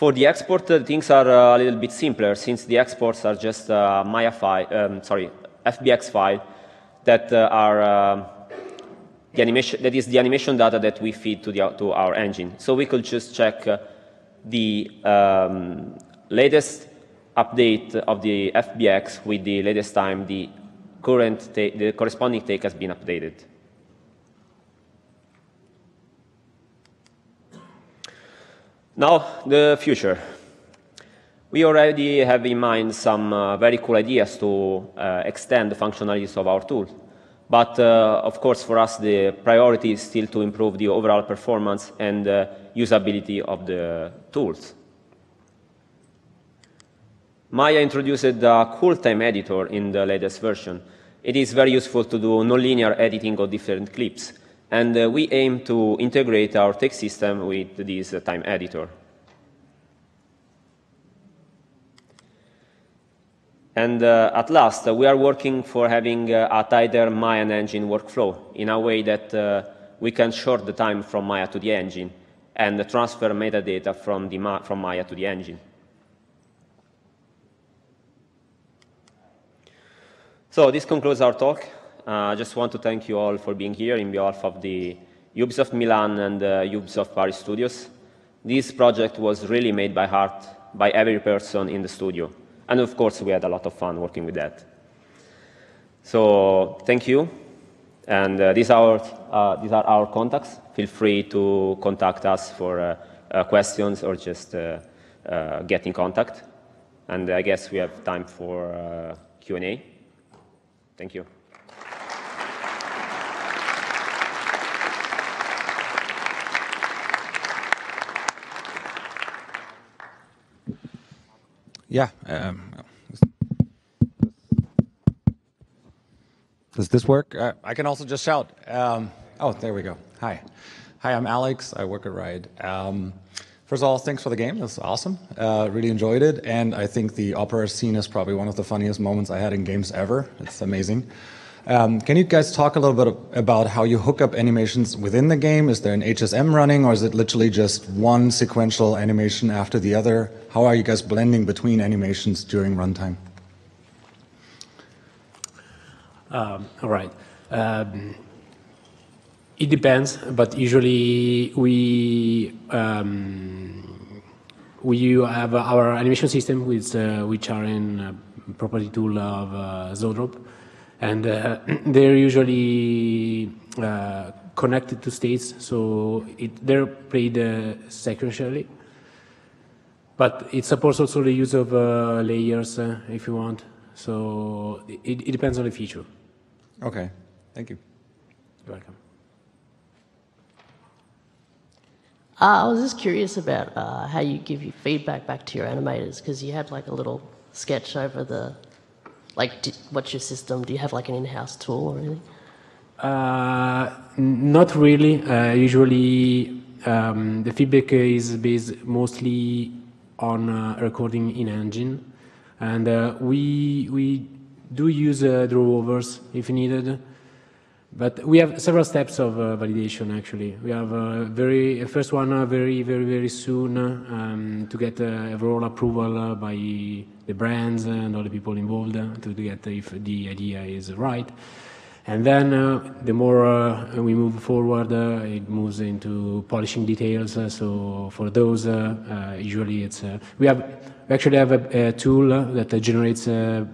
For the export, uh, things are uh, a little bit simpler since the exports are just uh, Maya file, um, sorry, FBX file that are uh, the animation, that is the animation data that we feed to, the, to our engine. So we could just check the um, latest update of the FBX with the latest time the current, the corresponding take has been updated. Now, the future. We already have in mind some uh, very cool ideas to uh, extend the functionalities of our tool. But uh, of course, for us, the priority is still to improve the overall performance and usability of the tools. Maya introduced a cool time editor in the latest version. It is very useful to do nonlinear editing of different clips. And uh, we aim to integrate our take system with this uh, time editor. And uh, at last, uh, we are working for having uh, a tighter Maya engine workflow in a way that uh, we can short the time from Maya to the engine and transfer metadata from, the Ma from Maya to the engine. So this concludes our talk. Uh, I just want to thank you all for being here in behalf of the Ubisoft Milan and Ubisoft Paris studios. This project was really made by heart by every person in the studio. And of course, we had a lot of fun working with that. So thank you. And uh, these, are, uh, these are our contacts. Feel free to contact us for uh, uh questions or just uh, get in contact. And I guess we have time for Q&A. Thank you. Yeah. Um, does this work? Uh, I can also just shout. Um, Oh, there we go. Hi. Hi, I'm Alex. I work at Riot. Um, first of all, thanks for the game. That's awesome. Uh, really enjoyed it. And I think the opera scene is probably one of the funniest moments I had in games ever. It's amazing. Um, can you guys talk a little bit about how you hook up animations within the game? Is there an HSM running, or is it literally just one sequential animation after the other? How are you guys blending between animations during runtime? Um, all right. Um, it depends, but usually we um, we have our animation system, which uh, which are in property tool of uh, Snowdrop, and uh, they're usually uh, connected to states, so it, they're played uh, sequentially. But it supports also the use of uh, layers uh, if you want. So it, it depends on the feature. Okay, thank you. You're welcome. Uh, I was just curious about uh, how you give your feedback back to your animators because you had like a little sketch over the, like, d- what's your system? Do you have like an in-house tool or anything? Uh, not really. Uh, usually, um, the feedback is based mostly on uh, recording in engine, and uh, we we do use uh, drawovers if needed. But we have several steps of uh, validation. Actually, we have a very first one uh, very very very soon um, to get uh, overall approval uh, by the brands and all the people involved uh, to get if the idea is right. And then uh, the more uh, we move forward, uh, it moves into polishing details. Uh, so for those, uh, uh, usually it's uh, we have we actually have a, a tool uh, that uh, generates uh,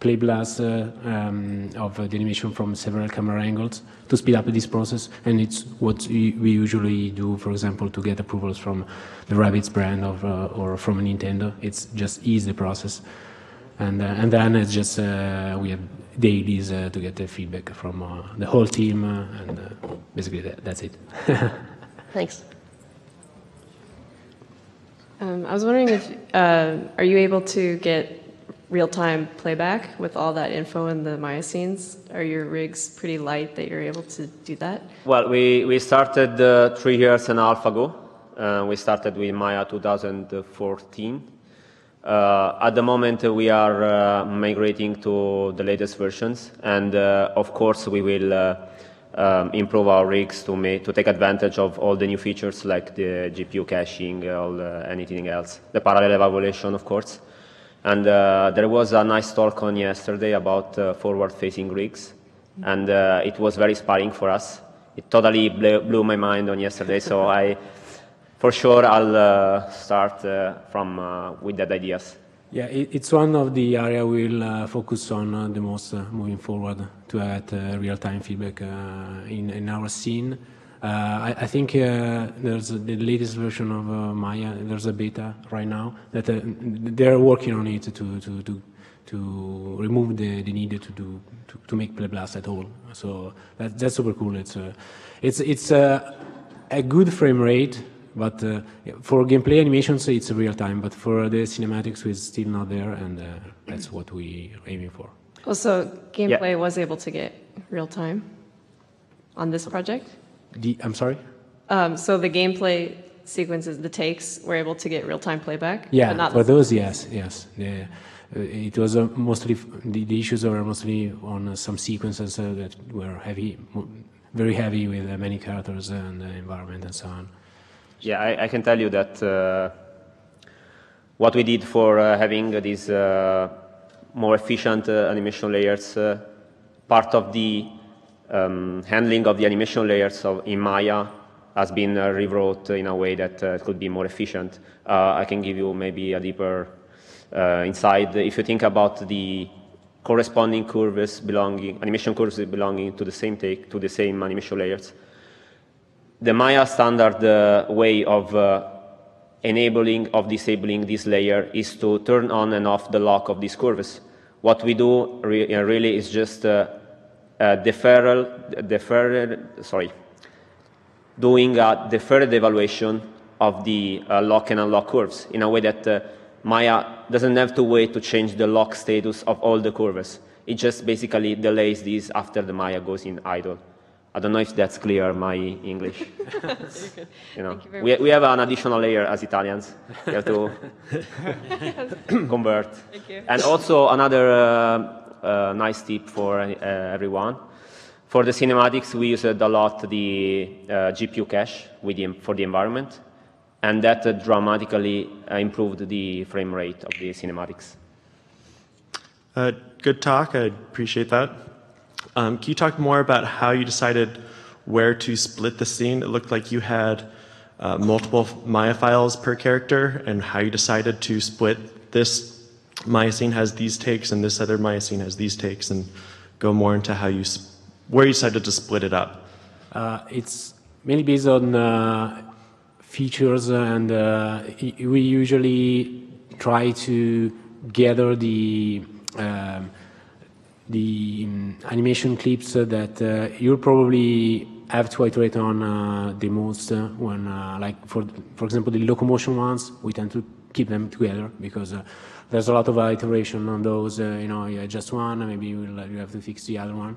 play blasts uh, um, of uh, the animation from several camera angles to speed up this process. And it's what we, usually do, for example, to get approvals from the Rabbids brand of, uh, or from Nintendo. It's just ease the process. And, uh, and then it's just we have dailies to get the feedback from the whole team, and basically that, that's it. Thanks. Um, I was wondering if, uh, are you able to get real-time playback with all that info in the Maya scenes? Are your rigs pretty light that you're able to do that? Well, we, we started uh, three years and a half ago. Uh, we started with Maya 2014. Uh, at the moment, uh, we are uh, migrating to the latest versions, and uh, of course, we will um, improve our rigs to, make, to take advantage of all the new features like the GPU caching, all anything else, the parallel evaluation, of course. And uh, there was a nice talk on yesterday about uh, forward-facing rigs, and uh, it was very inspiring for us. It totally blew, blew my mind on yesterday, so I, for sure, I'll uh, start uh, from uh, with that ideas. Yeah, it, it's one of the area we'll uh, focus on uh, the most uh, moving forward to add uh, real-time feedback uh, in, in our scene. Uh, I, I think uh, there's the latest version of uh, Maya. There's a beta right now that uh, they're working on it to to to, to remove the, the need to do to, to make play blast at all. So that, that's super cool. It's uh, it's it's uh, a good frame rate, but uh, for gameplay animations it's real time. But for the cinematics, it's still not there, and uh, that's what we're aiming for. Also, gameplay was able to get real-time on this project? The, I'm sorry. Um, so the gameplay sequences, the takes, were able to get real-time playback? Yeah, but not for those, yes, yes. The, uh, it was uh, mostly the, the issues were mostly on uh, some sequences uh, that were heavy, mo- very heavy with uh, many characters and the environment and so on. Yeah, I, I can tell you that uh, what we did for uh, having these uh, more efficient uh, animation layers, uh, part of the um, handling of the animation layers of, in Maya has been uh, rewrote in a way that uh, could be more efficient. Uh, I can give you maybe a deeper uh, insight. If you think about the corresponding curves belonging, animation curves belonging to the same take, to the same animation layers, the Maya standard uh, way of uh, enabling of disabling this layer is to turn on and off the lock of these curves. What we do re- really is just deferral, deferral, sorry, doing a deferred evaluation of the uh, lock and unlock curves in a way that uh, Maya doesn't have to wait to change the lock status of all the curves. It just basically delays these after the Maya goes in idle. I don't know if that's clear, my English. you know, you very we, we have an additional layer as Italians. We have to convert. you. And also another uh, uh, nice tip for uh, everyone. For the cinematics, we used a lot the uh, GPU cache with the, for the environment, and that uh, dramatically improved the frame rate of the cinematics. Uh, good talk. I appreciate that. Um, can you talk more about how you decided where to split the scene? It looked like you had uh, multiple Maya files per character, and how you decided to split this Maya scene has these takes, and this other Maya scene has these takes, and go more into how you where you decided to split it up. Uh, it's mainly based on uh, features, and uh, we usually try to gather the um, the um, animation clips that uh, you'll probably have to iterate on uh, the most uh, when, uh, like for for example, the locomotion ones. We tend to keep them together because uh, there's a lot of iteration on those. Uh, you know, you adjust one, maybe you, will, you have to fix the other one.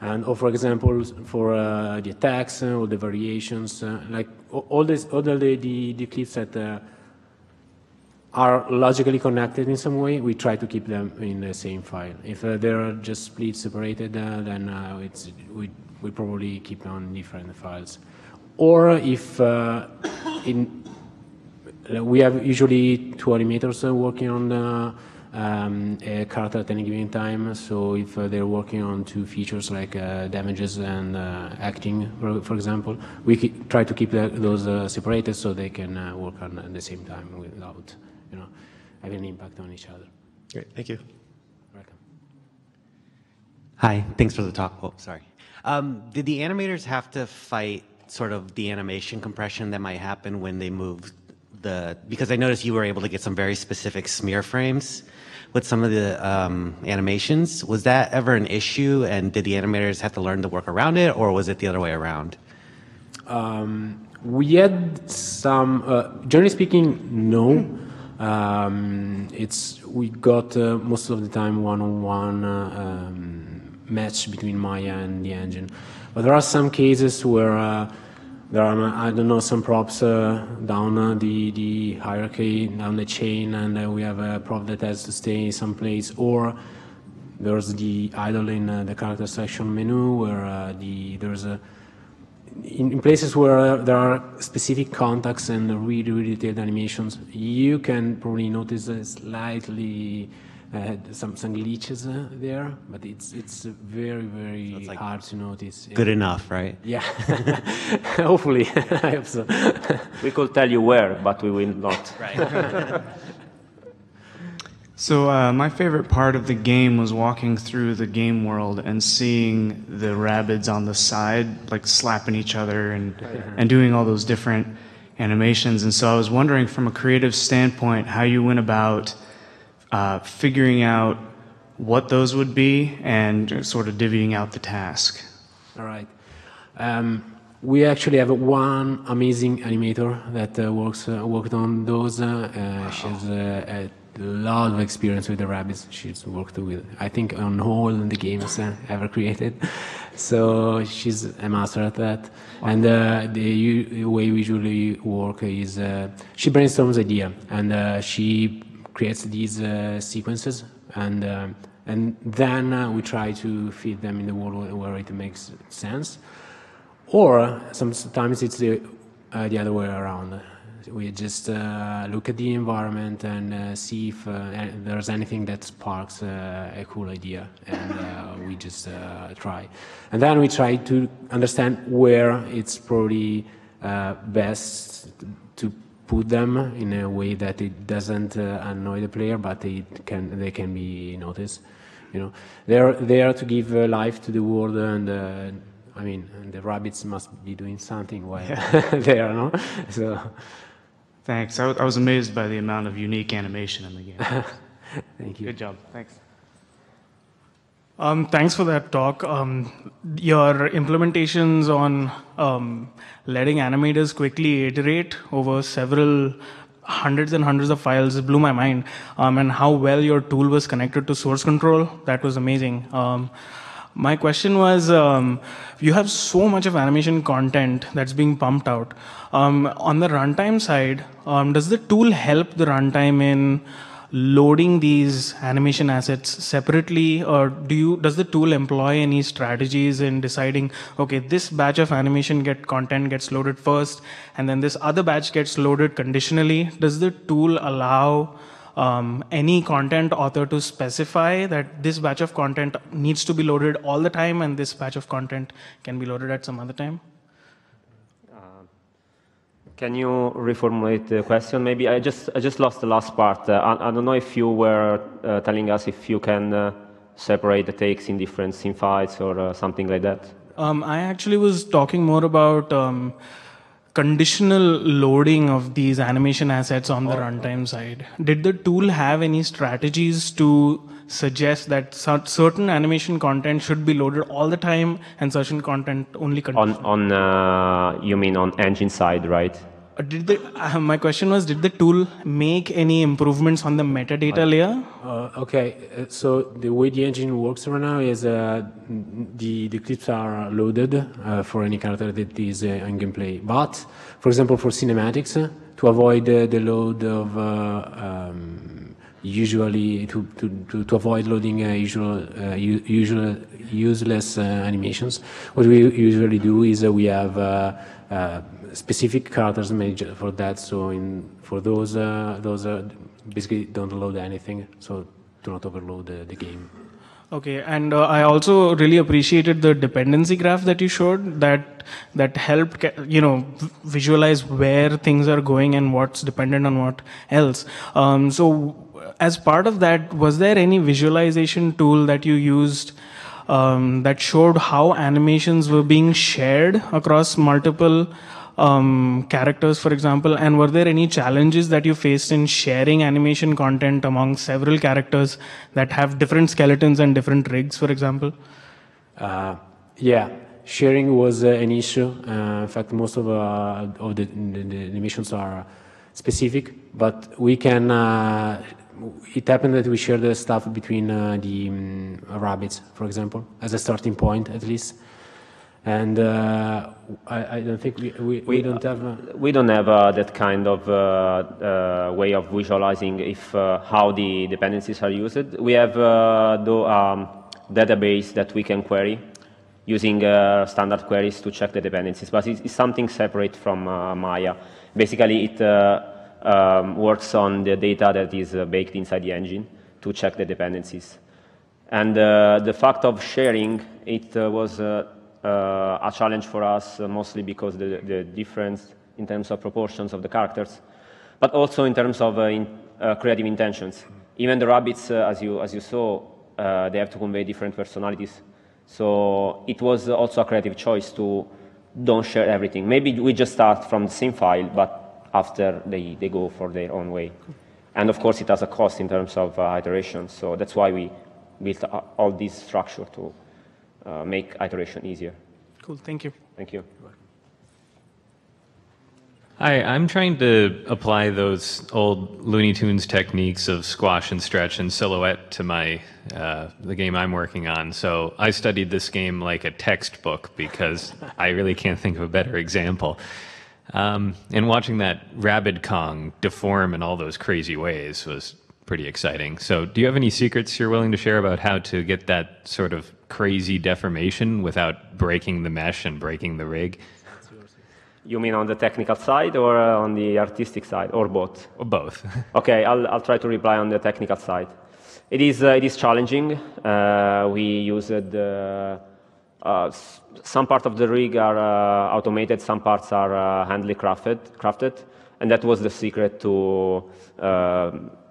And or for example, for uh, the attacks uh, or the variations, uh, like all this, all the the, the clips that uh, are logically connected in some way, we try to keep them in the same file. If uh, they're just split separated, uh, then uh, it's, we, we probably keep on different files. Or if uh, in, uh, we have usually two animators uh, working on uh, um, a character at any given time. So if uh, they're working on two features like uh, damages and uh, acting, for, for example, we try to keep the, those uh, separated so they can uh, work on at the same time without, you know, having an impact on each other. Great, thank you. Welcome. Hi, thanks for the talk. Oh, sorry. Um, did the animators have to fight sort of the animation compression that might happen when they move the? Because I noticed you were able to get some very specific smear frames with some of the um, animations. Was that ever an issue? And did the animators have to learn to work around it, or was it the other way around? Um, we had some, uh, generally speaking, no. Um, it's we got uh, most of the time one-on-one uh, um, match between Maya and the engine, but there are some cases where uh, there are I don't know some props uh, down uh, the the hierarchy down the chain, and uh, we have a prop that has to stay someplace, or there's the idle in uh, the character selection menu where uh, the there's a in, in places where there are specific contacts and really, really detailed animations, you can probably notice a slightly uh, some some glitches uh, there, but it's it's very very it's like hard to notice. Good enough, right? Yeah, hopefully, I hope so. We could tell you where, but we will not. Right. So uh, my favorite part of the game was walking through the game world and seeing the Rabbids on the side, like slapping each other and and doing all those different animations. And so I was wondering, from a creative standpoint, how you went about uh, figuring out what those would be and sort of divvying out the task. All right. Um, we actually have one amazing animator that uh, works uh, worked on those. Uh, uh, she has uh, a lot of experience with the Rabbids. She's worked with, I think, on all the games uh, ever created. So she's a master at that. And uh, the way we usually work is uh, she brainstorms idea and uh, she creates these uh, sequences and. Uh, and then uh, we try to fit them in the world where- it makes sense. Or sometimes it's the, uh, the other way around. We just uh, look at the environment and uh, see if there's anything that sparks a cool idea, and we just try. And then we try to understand where it's probably best to put them in a way that it doesn't uh, annoy the player, but it can they can be noticed. You know, they're there to give uh, life to the world, and uh, I mean, and the Rabbids must be doing something while there, no? So, Thanks. I, I was amazed by the amount of unique animation in the game. thank you. Good job. Thanks. Um, thanks for that talk. Um, your implementations on um, letting animators quickly iterate over several hundreds and hundreds of files blew my mind. Um, and how well your tool was connected to source control, that was amazing. Um, My question was, um, you have so much of animation content that's being pumped out. On the runtime side, does the tool help the runtime in loading these animation assets separately, or do you does the tool employ any strategies in deciding, okay, this batch of animation get content gets loaded first, and then this other batch gets loaded conditionally? Does the tool allow um, any content author to specify that this batch of content needs to be loaded all the time and this batch of content can be loaded at some other time? Can you reformulate the question? Maybe I just I just lost the last part. Uh, I, I, don't know if you were uh, telling us if you can uh, separate the takes in different scene files or uh, something like that. Um, I actually was talking more about um, conditional loading of these animation assets on the runtime side. Did the tool have any strategies to suggest that certain animation content should be loaded all the time and certain content only on on uh, you mean on engine side right did the, uh, my question was did the tool make any improvements on the metadata layer? Uh, okay uh, so the way the engine works right now is uh, the the clips are loaded uh, for any character that is in gameplay. But for example for cinematics to avoid the load of um, usually to, to, to, to, avoid loading usual usual useless animations what we usually do is we have specific characters made for that. So in for those uh, those uh, basically don't load anything. So do not overload the, game. Okay, and uh, I also really appreciated the dependency graph that you showed. That that helped you know visualize where things are going and what's dependent on what else. Um, so as part of that, was there any visualization tool that you used? Um, that showed how animations were being shared across multiple um, characters, for example? And were there any challenges that you faced in sharing animation content among several characters that have different skeletons and different rigs, for example? Uh, yeah, sharing was uh, an issue. Uh, in fact, most of, uh, of the, the, the, animations are specific, but we can. Uh, it happened that we shared the stuff between uh, the um, Rabbids, for example, as a starting point, at least and uh, I, I, don't think we, we, we don't have uh, we don't have uh, that kind of uh, uh, way of visualizing if uh, how the dependencies are used. We have the um, database that we can query using standard queries to check the dependencies, but it's, it's something separate from Maya. Basically, it um, works on the data that is baked inside the engine to check the dependencies. And the fact of sharing, it was uh, a challenge for us, uh, mostly because the, the difference in terms of proportions of the characters, but also in terms of uh, in, creative intentions. Even the Rabbids, as, you, as you saw, they have to convey different personalities. So it was also a creative choice to don't share everything. Maybe we just start from the same file, but after they, they go for their own way. And of course, it has a cost in terms of uh, iteration. So that's why we built all this structure to uh, make iteration easier. Cool, thank you. Thank you. Hi, I'm trying to apply those old Looney Tunes techniques of squash and stretch and silhouette to my uh, the game I'm working on. So I studied this game like a textbook because I really can't think of a better example. Um, and watching that Rabbid Kong deform in all those crazy ways was pretty exciting. So, do you have any secrets you're willing to share about how to get that sort of crazy deformation without breaking the mesh and breaking the rig? You mean on the technical side or uh, on the artistic side, or both? Or both. okay, I'll, I'll try to reply on the technical side. It is, uh, it is challenging. Uh, we used uh, uh some parts of the rig are uh, automated, some parts are handily crafted, crafted, and that was the secret to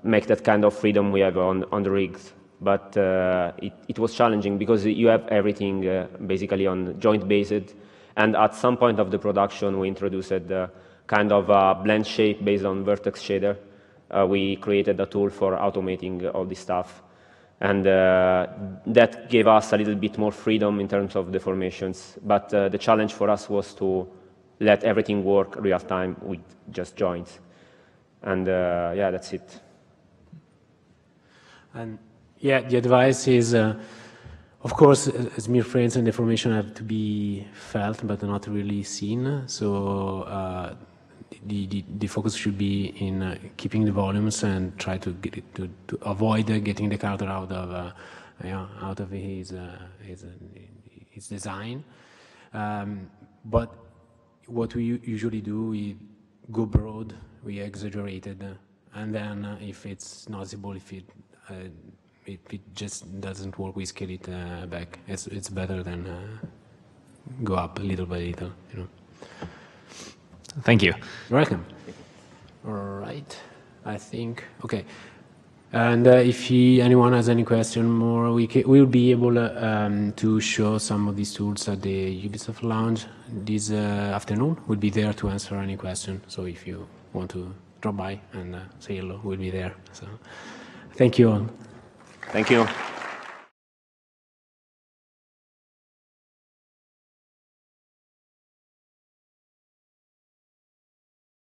make that kind of freedom we have on, on the rigs but uh, it, it, was challenging because you have everything uh, basically on joint based. And at some point of the production, we introduced a kind of a blend shape based on vertex shader. Uh, we created a tool for automating all this stuff. And uh, that gave us a little bit more freedom in terms of deformations. But uh, the challenge for us was to let everything work real time with just joints. And uh, yeah, that's it. And yeah, the advice is uh, of course, uh, smear frames and deformation have to be felt but not really seen. So uh, the, the, the, focus should be in uh, keeping the volumes and try to, get to, to avoid getting the character out of uh, yeah, out of his uh, his, uh, his design. Um, but what we usually do, we go broad, we exaggerate it, and then if it's noticeable, if it it, it just doesn't work, we scale it uh, back. It's, it's better than uh, go up little by little, you know. Thank you. You're welcome. All right, I think, okay. And uh, if he, anyone has any question more, we will be able uh, um, to show some of these tools at the Ubisoft Lounge this uh, afternoon. We'll be there to answer any question. So if you want to drop by and uh, say hello, we'll be there. So thank you all. Thank you.